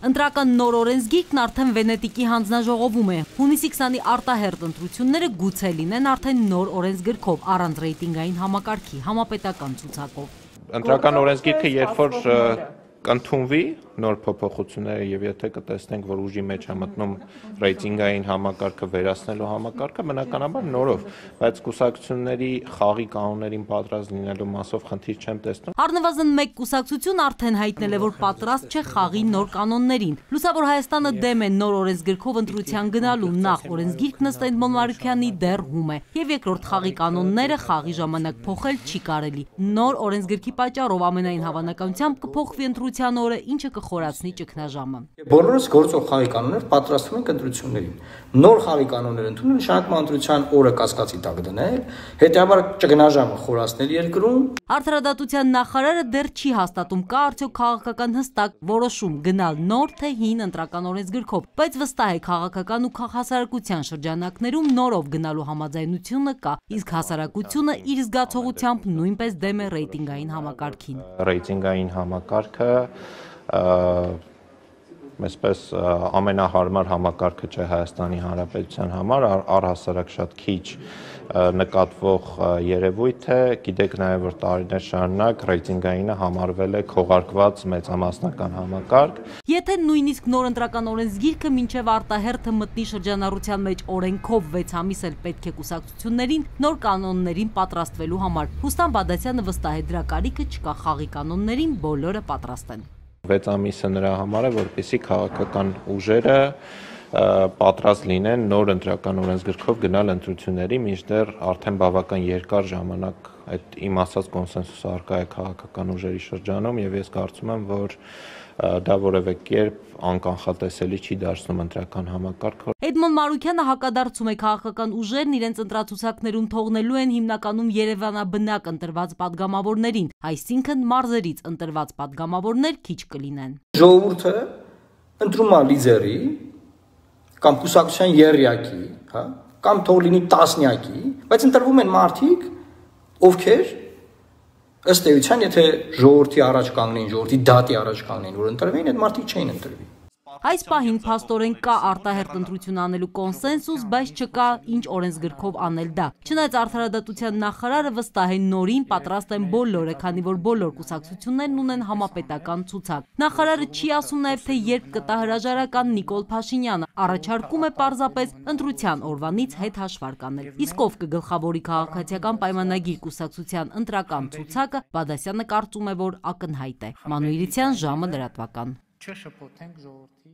Ընտրական նոր օրենսգիրքն արդեն Վենետիկի հանձնաժողովում է։ Հունիսի 20-ի արտահերտ ընտրությունները գուցե լինեն արդեն նոր օրենսգրքով առանց ռեյտինգային համակարգի համապետական ցուցակով։ Ընտրական օրենսգիրքը երբ որ կընդունվի նոր փոփոխությունները եւ եթե կտեսնենք, որ ուժի մեջ է մտնում ռեյտինգային համակարգը վերացնելու համակարգը, բնականաբար նորով, բայց կուսակցությունների խաղի կանոններին պատրաստ լինելու մասով խնդիր չեմ տեսնում։ Առնվազն մեկ կուսակցություն արդեն հայտնել է, որ պատրաստ չէ խաղի նոր կանոններին։ Լուսավոր Հայաստանը դեմ է նոր օրենսգրքով ընտրության գնալու, նախ օրենսգիրքն ըստ Էդմոն Մարուկյանի դեռ հում է, եւ երկրորդ խաղի կանոնները խաղի ժամանակ փոխել չի կարելի։ Նոր օրենսգրքի պատճառով ամենայն հավանականությամբ կփոխվի ընտրության օրը, ինչը կխորացնի ճգնաժամը։ Բոլորս գործող խաղի կանոններ պատրաստվում են ընտրություններին։ Նոր խաղի կանոններ ընդունել նշանակում ընտրության օրը կասկածի տակ դնել, հետեւաբար ճգնաժամը խորացնել երկրում։ Արդարադատության նախարարը դեռ չի հաստատում կա արդյոք քաղաքական հստակ որոշում գնալ նոր թե հին ընտրական օրենսգրքով, բայց վստահ է քաղաքական ու հասարակության շրջանակներում նորով գնալու համաձայնությունը կա, իսկ հասարակությունը իր զգացողությամբ նույնպես դեմ է ռեյտինգային համակարգին։ Ռեյտինգային համակարգը uh, այսպես ամենահարմար համակարգը չէ Հայաստանի Հանրապետության համար, առհասարակ շատ քիչ նկատվող երևույթ է։ Գիտեք նաև, որ տարիներ շարունակ ռեյտինգայինը համարվել է քողարկված մեծամասնական համակարգ։ Եթե նույնիսկ նոր ընտրական օրենսգիրքը մինչև արտահերթը մտնի շրջանառության մեջ օրենքով 6 ամիս էլ պետք է կուսակցություններին նոր կանոններին պատրաստվելու համար։ Հուստան Բադասյանը վստահ է դրա կարիքը չկա խաղի կանոններին բոլորը պատրաստ են։ 6 ամիսը նրա համար է, որպեսի քաղաքական ուժերը պատրաստ լինեն նոր ընտրական օրենսգրքով գնալ ընտրությունների, մինչդեռ արդեն բավական երկար ժամանակ այդ իմ ասած կոնսենսուսը արկա է քաղաքական ուժերի շրջանում եւ ես կարծում եմ, որ դա որևէ կերպ անկանխատեսելի չի դարձնում ընտրական համակարգը։ Էդմոն Մարուկյանը հակադարձում է քաղաքական ուժերն իրենց ընտրացուցակներում թողնելու են հիմնականում Երևանաբնակ ընտրված падգամավորներին, այսինքն մարզերից ընտրված падգամավորներ քիչ կլինեն։ Ժողովուրդը ընտրում է լիդերի, կամ կուսակցության երրյակի, հա, կամ թող լինի տասնյակի, բայց ընտրվում են մարդիկ, ովքեր ըստ էության, եթե ժողովրդի առաջ կանգնեին, ժողովրդի դատի առաջ կանգնեին, որ ընտրվեին, այդ մարդիկ չէին ընտրվի։ Այս պահին փաստորեն կա արտահերտ ընտրություն անելու կոնսենսուս, բայց չկա ինչ օրենսգրքով անել դա։ Չնայած արդարադատության նախարարը վստահ է նորին պատրաստ են բոլորը, քանի որ բոլոր կուսակցություններն ունեն համապետական ցուցակ։ Նախարարը չի ասում նաև թե երբ կտա հրաժարական Նիկոլ Փաշինյանը, առաջարկում է պարզապես ընտրության օրվանից հետ հաշվարկ անել։ Իսկ ով կգլխավորի քաղաքացիական պայմանագիր կուսակցության ընտրական ցուցակը, Բադասյանը կարծում է, որ ակնհայտ է։ Մանուիրիցյան ժամը լրատվական չշփոթենք ժողովրդի